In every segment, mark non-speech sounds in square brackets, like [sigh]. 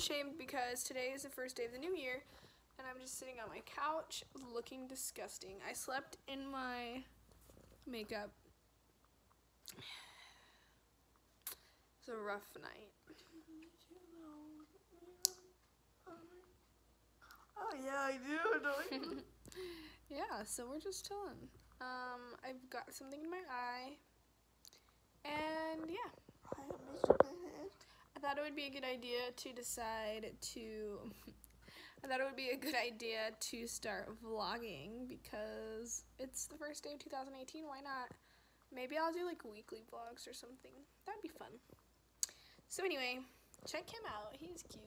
ashamed because today is the first day of the new year and I'm just sitting on my couch looking disgusting. I slept in my makeup. It's a rough night. Oh yeah, I do. [laughs] Yeah, so we're just chilling. Um, I've got something in my eye. And yeah. I am Mr. Pinhead. I thought it would be a good idea to decide to. [laughs] I thought it would be a good idea to start vlogging because it's the first day of 2018. Why not? Maybe I'll do like weekly vlogs or something. That'd be fun. So, anyway, check him out. He's cute.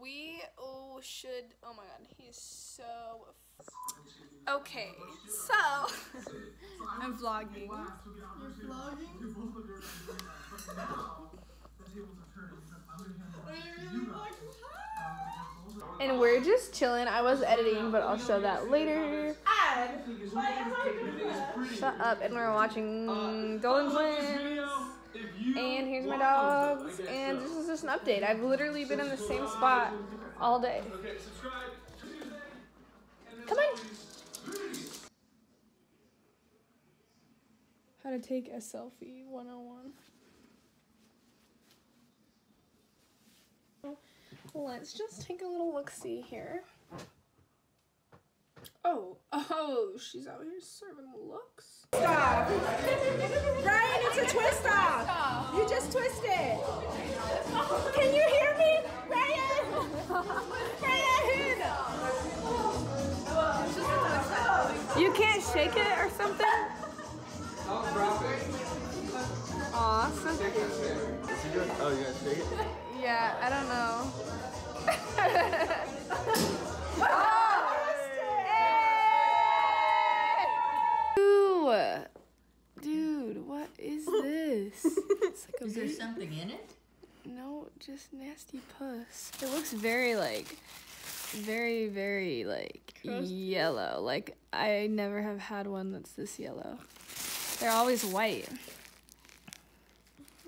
We oh, should. Oh my god, he's so. F- okay, so. [laughs] I'm vlogging. You're vlogging? [laughs] Are you really vlogging? And we're just chilling. I was editing, but I'll show that later. Shut up. And we're watching Dolan Twins. And here's my dogs. And this is just an update. I've literally been in the same spot all day. Come on. How to take a selfie 101. Let's just take a little look see here. Oh, oh, she's out here serving looks. Stop. Ryan, it's a twist off. You just twisted. Can you hear me? Ryan! Ryan! You can't shake it or something? Awesome. Oh, you guys take it? Yeah, I don't know. Ew. Dude, what is [laughs] this? Like Is there big- something in it? No, just nasty puss. It looks very like, very, very like yellow. Like I never have had one that's this yellow. They're always white.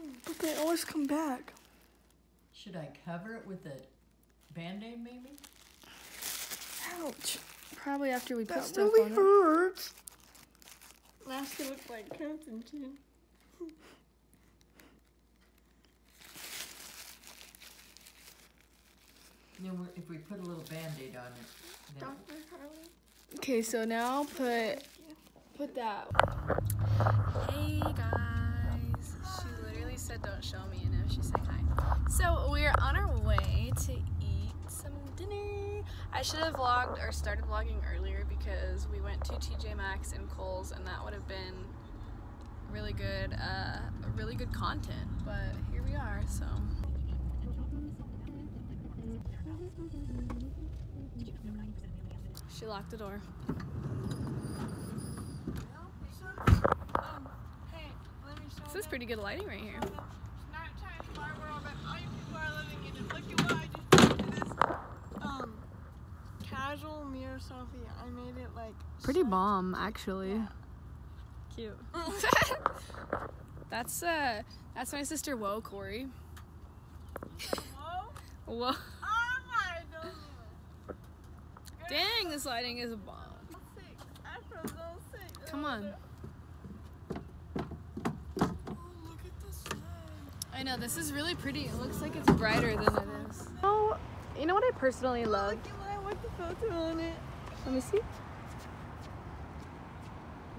Hmm. But they always come back. Should I cover it with a band-aid maybe? Ouch. Probably after we put That stuff really on it. hurts. Last it looked like Constantine. You know, if we put a little band-aid on it, Dr. Harley. Okay, so now put put that. Hey guys, she literally said don't show me, and now she's saying hi. So we're on our way to eat some dinner. I should have vlogged or started vlogging earlier because we went to TJ Maxx and Kohl's, and that would have been really good, uh, really good content. But here we are, so. She locked the door. Hey, let me show This is pretty good lighting right here. Snapchat is my world, and all you people are living in it. Look at what I just did to this. Um, casual mirror selfie. I made it like Pretty bomb, actually. Cute. [laughs] that's uh, that's my sister. Whoa, Corey. Whoa! Whoa. Oh my goodness! Dang, this lighting is a bomb. Sick. Afro so sick. Come on. Oh, look at the sun. I know this is really pretty. It looks like it's brighter than it is. Oh, you know what I personally love? Look at what with the filter on it. Let me see.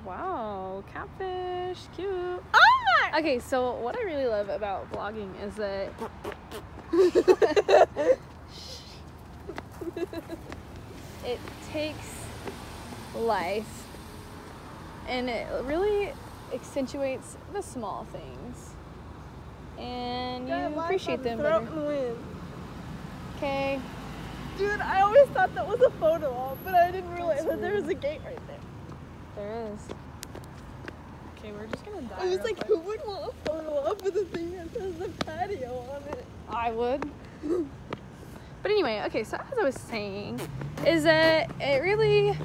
Wow, catfish, cute. Oh my! Okay, so what I really love about vlogging is that [laughs] it takes life and it really accentuates the small things. And you appreciate them better. Okay. Dude, I always thought that was a photo op, but I didn't realize that there was a gate right there. There is. Okay, we're just gonna die. I was like, quick. who would want a photo op with a thing that says the patio on it? I would. but anyway, okay, so as I was saying, is that it really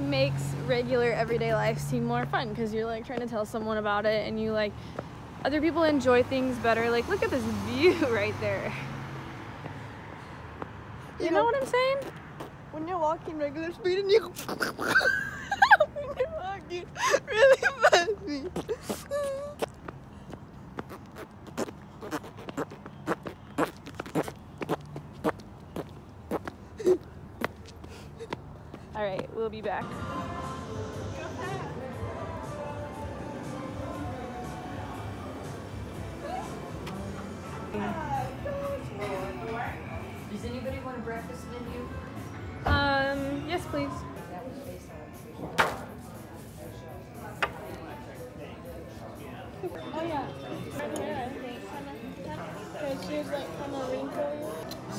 makes regular everyday life seem more fun because you're like trying to tell someone about it and you like other people enjoy things better. Like, look at this [laughs] view right there. You know what I'm saying? When you're walking regular speed and you [laughs] you're really speed. All right, we'll be back.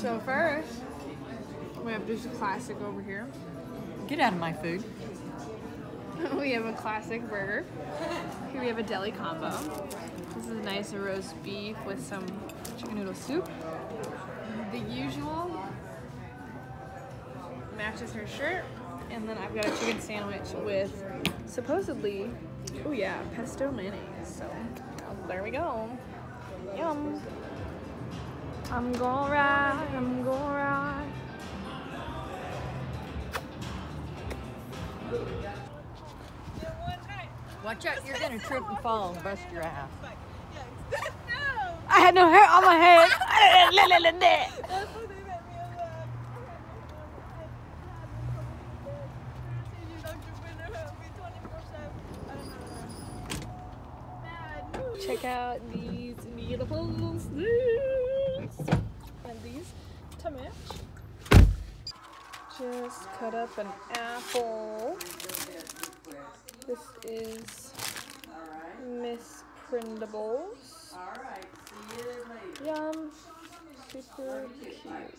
So first, we have just a classic over here. Get out of my food. [laughs] we have a classic burger. Here we have a deli combo. This is a nice roast beef with some chicken noodle soup. The usual matches her shirt. And then I've got a chicken sandwich with supposedly, oh yeah, pesto mayonnaise. So there we go. Yum. I'm gonna ride, I'm gonna ride. Watch out, you're gonna trip and fall and bust your ass. I had no hair on my head. That's what they met me on that. Check out these beautiful snacks. These to match. Just cut up an apple. This is Miss Prindables. Yum. Super cute.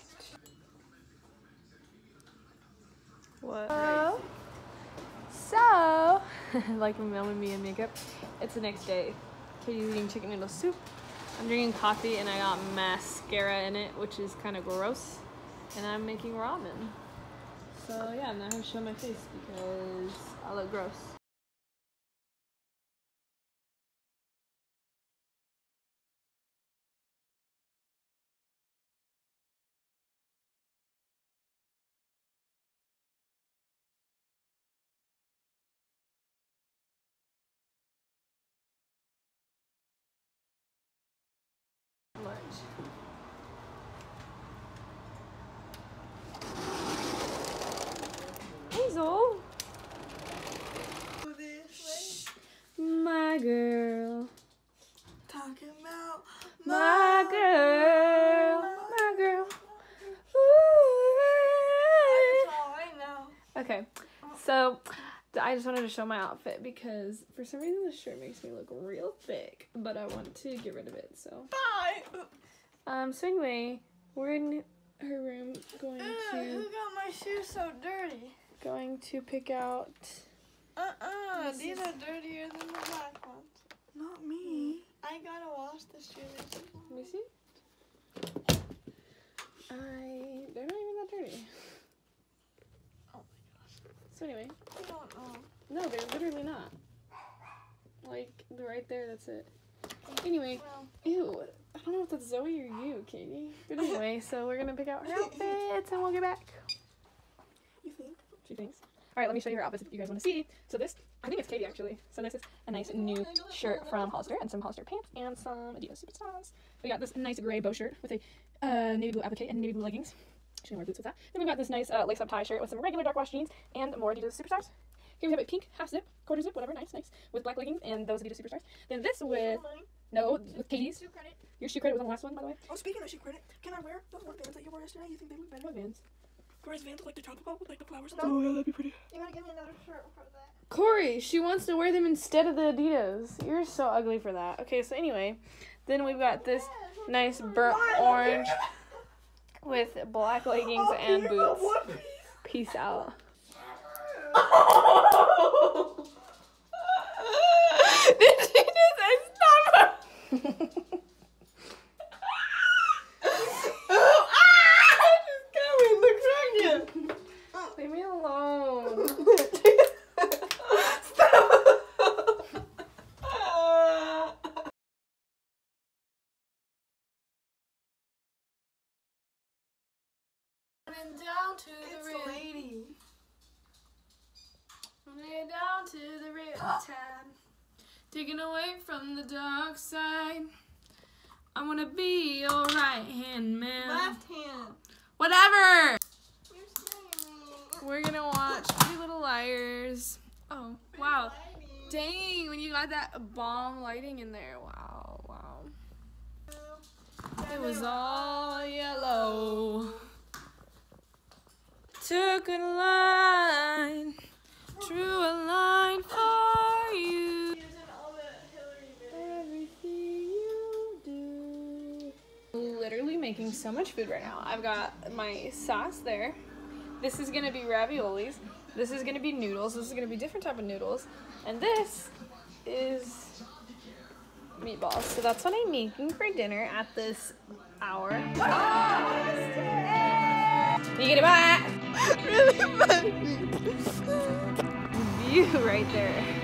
What? So, [laughs] like when Mel and me in makeup, it's the next day. Katie's eating chicken noodle soup. I'm drinking coffee and I got mascara in it, which is kind of gross. And I'm making ramen. So yeah, I'm not gonna show my face because I look gross. Talking about my girl, my girl. Ooh. I know. Okay, so I just wanted to show my outfit because for some reason this shirt makes me look real thick, but I want to get rid of it. So, Bye. um, so anyway, we're in her room going Ugh, who to got my shoes so dirty? going to pick out. Uh-uh, these is- are dirtier than the black ones. Not me. I gotta wash the shoes. Let me see. I they're not even that dirty. Oh So anyway, I don't know. no, they're literally not. Like the right there, that's it. Anyway, Well, ew. I don't know if that's Zoe or you, Katie. But anyway, [laughs] so we're gonna pick out her outfits and we'll get back. you think? She thinks. All right, let me show you her outfits if you guys want to see. So this, I think it's Katie actually. So this is a nice new shirt from Hollister and some Hollister pants and some Adidas Superstars. We got this nice gray bow shirt with a uh, navy blue applique and navy blue leggings. She's gonna wear boots with that. Then we've got this nice uh, lace-up tie shirt with some regular dark wash jeans and more Adidas Superstars. Here we have a pink half zip, quarter zip, whatever, nice, nice, with black leggings and those Adidas Superstars. Then this with no, with Katie's. Shoe credit. Your shoe credit was on the last one, by the way. Oh, speaking of shoe credit, can I wear those work vans that you wore yesterday? You think they look better? What Vans? Whereas vans look like the tropical with like the flowers. No. yeah, that'd be pretty. You gotta give me another shirt for that. Corey, she wants to wear them instead of the Adidas. You're so ugly for that. Okay, so anyway, then we've got this nice burnt orange [laughs] with black leggings and boots. Peace out. Did she just stop? Leave me alone. down to It's the the river. lady. Lay down to the riptide, taken away from the dark side. I wanna be your right hand man. Left hand. Whatever. You're. We're gonna watch Pretty Little Liars. Oh wow, dang! When you got that bomb lighting in there, wow, wow. It was all yellow. Took a line, drew a line for you. Using all the Hillary videos. Everything you do. Literally making so much food right now. I've got my sauce there. This is gonna be raviolis. This is gonna be noodles. This is gonna be different type of noodles. And this is meatballs. So that's what I'm making for dinner at this hour. You get it back. [laughs] really funny. [laughs] View right there.